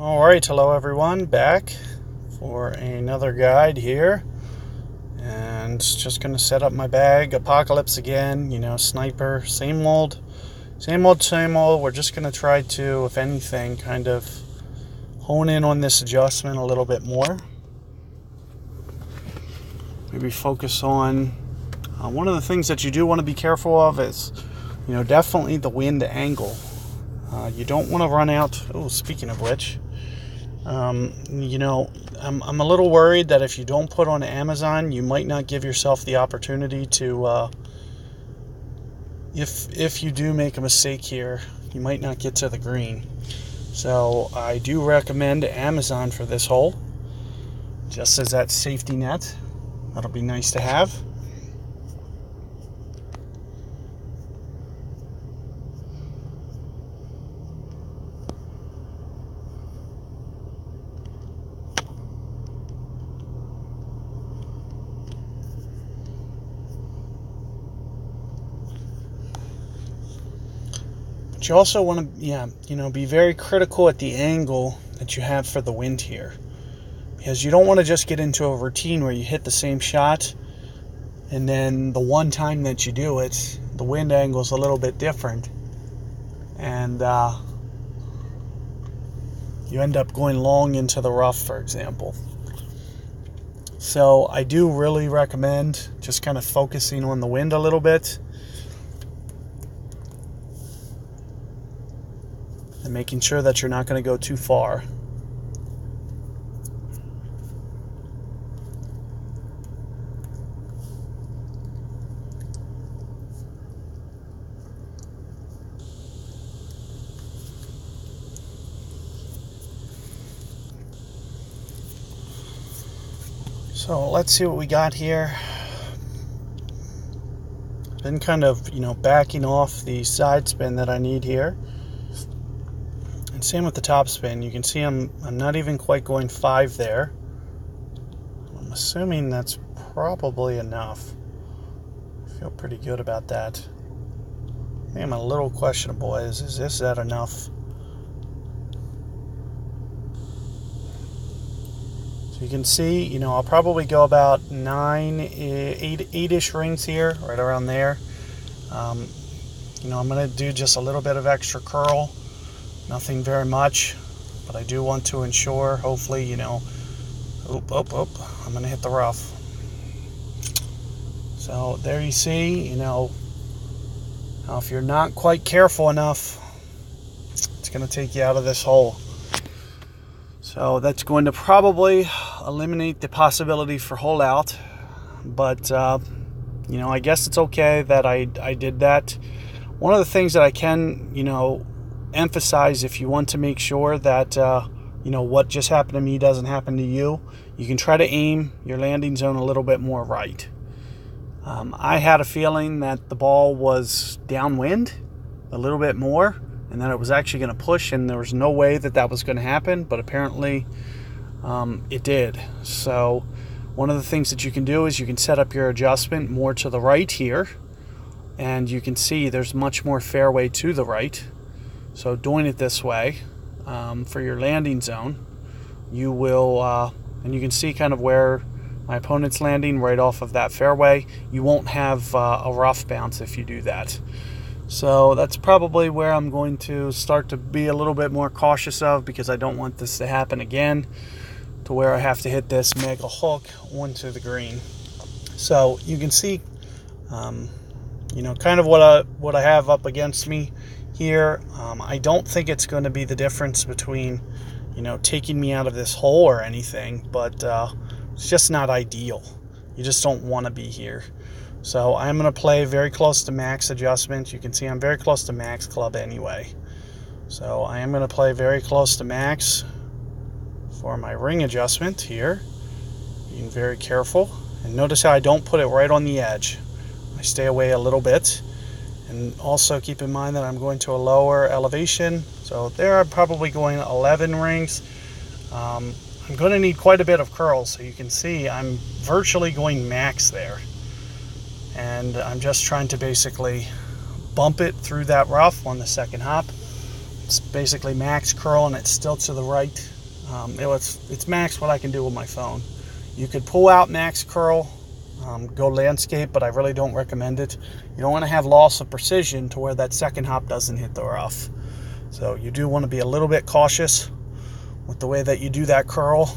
All right, hello everyone, back for another guide here. And just gonna set up my bag, apocalypse again, you know, sniper, same old, same old, same old. We're just gonna try to, if anything, kind of hone in on this adjustment a little bit more. Maybe focus on uh, one of the things that you do want to be careful of is, you know, definitely the wind angle. Uh, you don't want to run out. Oh, speaking of which, um, you know, I'm, I'm a little worried that if you don't put on Amazon, you might not give yourself the opportunity to. Uh, if if you do make a mistake here, you might not get to the green. So I do recommend Amazon for this hole, just as that safety net. That'll be nice to have. But you also want to, yeah, you know, be very critical at the angle that you have for the wind here. Because you don't want to just get into a routine where you hit the same shot and then the one time that you do it, the wind angle is a little bit different. And uh, you end up going long into the rough, for example. So I do really recommend just kind of focusing on the wind a little bit and making sure that you're not going to go too far. So let's see what we got here. Been kind of, you know, backing off the side spin that I need here. And same with the top spin. You can see I'm, I'm not even quite going five there. I'm assuming that's probably enough. I feel pretty good about that. I am a little questionable. Is, is this that enough? So you can see, you know, I'll probably go about nine, eight, eight-ish rings here, right around there. Um, you know, I'm going to do just a little bit of extra curl Nothing very much, but I do want to ensure, hopefully, you know, oop, oop, oop, I'm going to hit the rough. So there you see, you know, now if you're not quite careful enough, it's going to take you out of this hole. So that's going to probably eliminate the possibility for hole out. But, uh, you know, I guess it's okay that I, I did that. One of the things that I can, you know, emphasize if you want to make sure that uh, you know what just happened to me doesn't happen to you you can try to aim your landing zone a little bit more right. Um, i had a feeling that the ball was downwind a little bit more and that it was actually going to push and there was no way that that was going to happen but apparently um, it did. So one of the things that you can do is you can set up your adjustment more to the right here and you can see there's much more fairway to the right so doing it this way um, for your landing zone, you will, uh, and you can see kind of where my opponent's landing right off of that fairway. You won't have uh, a rough bounce if you do that. So that's probably where I'm going to start to be a little bit more cautious of because I don't want this to happen again to where I have to hit this mega hook onto the green. So you can see, um, you know, kind of what I what I have up against me here. Um, I don't think it's going to be the difference between, you know, taking me out of this hole or anything, but uh, it's just not ideal. You just don't want to be here. So I'm going to play very close to max adjustment. You can see I'm very close to max club anyway. So I am going to play very close to max for my ring adjustment here. Being very careful. And notice how I don't put it right on the edge. I stay away a little bit. And also keep in mind that I'm going to a lower elevation. So there I'm probably going 11 rings. Um, I'm going to need quite a bit of curl. So you can see I'm virtually going max there. And I'm just trying to basically bump it through that rough on the second hop it's basically max curl and it's still to the right. Um, it was, it's max what I can do with my phone. You could pull out max curl, um, go landscape, but I really don't recommend it. You don't want to have loss of precision to where that second hop doesn't hit the rough. So you do want to be a little bit cautious with the way that you do that curl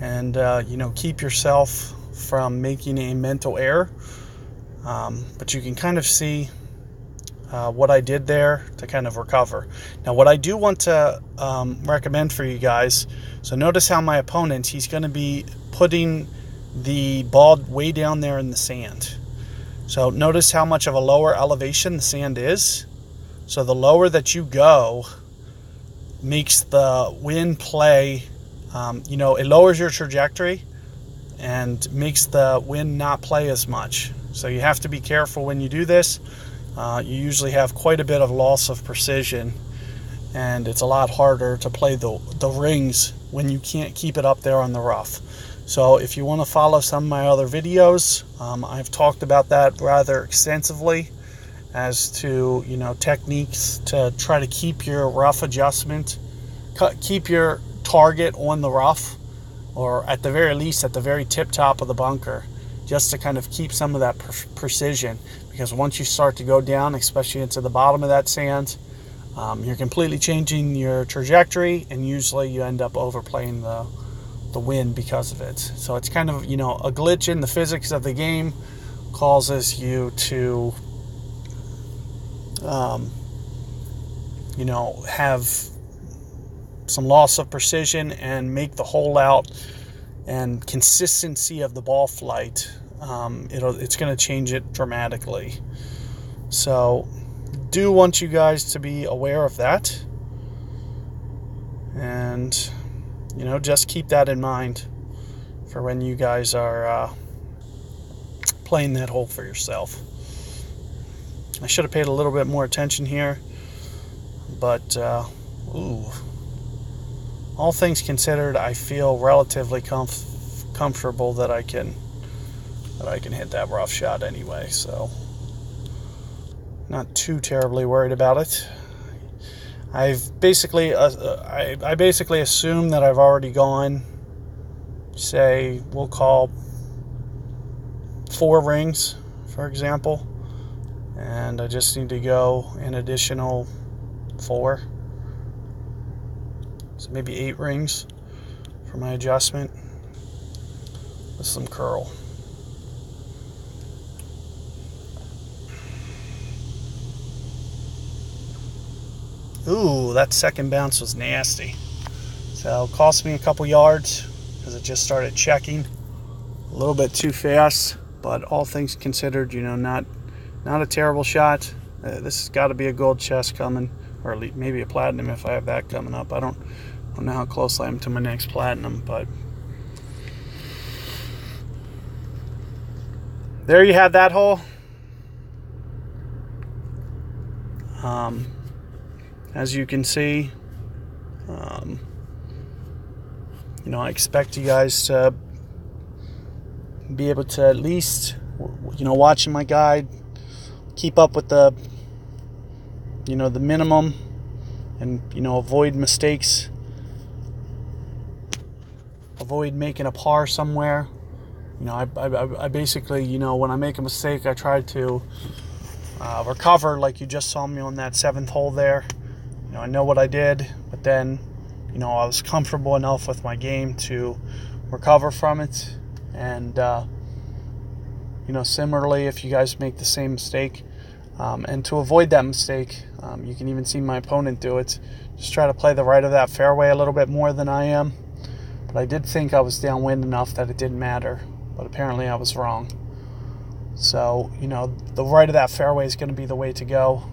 and uh, you know keep yourself from making a mental error um, but you can kind of see uh, what I did there to kind of recover. Now, what I do want to um, recommend for you guys so, notice how my opponent he's going to be putting the ball way down there in the sand. So, notice how much of a lower elevation the sand is. So, the lower that you go makes the wind play, um, you know, it lowers your trajectory and makes the wind not play as much. So you have to be careful when you do this. Uh, you usually have quite a bit of loss of precision and it's a lot harder to play the, the rings when you can't keep it up there on the rough. So if you want to follow some of my other videos, um, I've talked about that rather extensively as to you know techniques to try to keep your rough adjustment, keep your target on the rough, or at the very least at the very tip top of the bunker just to kind of keep some of that pre- precision. Because once you start to go down, especially into the bottom of that sand, um, you're completely changing your trajectory, and usually you end up overplaying the the wind because of it. So it's kind of you know a glitch in the physics of the game causes you to um, you know have some loss of precision and make the hole out and consistency of the ball flight, um, it'll it's going to change it dramatically. So, do want you guys to be aware of that. And, you know, just keep that in mind for when you guys are uh, playing that hole for yourself. I should have paid a little bit more attention here, but, uh, ooh all things considered, I feel relatively comf- comfortable that I can that I can hit that rough shot anyway. So not too terribly worried about it. I've basically uh, I, I basically assume that I've already gone say we'll call four rings for example and I just need to go an additional four so maybe eight rings for my adjustment with some curl. Ooh, that second bounce was nasty. So cost me a couple yards because it just started checking a little bit too fast. But all things considered, you know, not not a terrible shot. Uh, this has got to be a gold chest coming or maybe a platinum if I have that coming up. I don't, I don't know how close I am to my next platinum, but there you have that hole. Um, as you can see, um, you know, I expect you guys to be able to at least, you know, watching my guide, keep up with the you know, the minimum and, you know, avoid mistakes. Avoid making a par somewhere. You know, I, I, I basically, you know, when I make a mistake, I try to uh, recover like you just saw me on that seventh hole there. Know, I know what I did, but then, you know, I was comfortable enough with my game to recover from it. And, uh, you know, similarly, if you guys make the same mistake, um, and to avoid that mistake, um, you can even see my opponent do it. Just try to play the right of that fairway a little bit more than I am. But I did think I was downwind enough that it didn't matter. But apparently I was wrong. So, you know, the right of that fairway is going to be the way to go.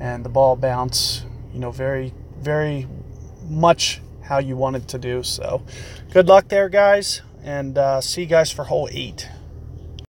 And the ball bounce, you know, very, very much how you want it to do. So, good luck there, guys. And uh, see you guys for hole eight.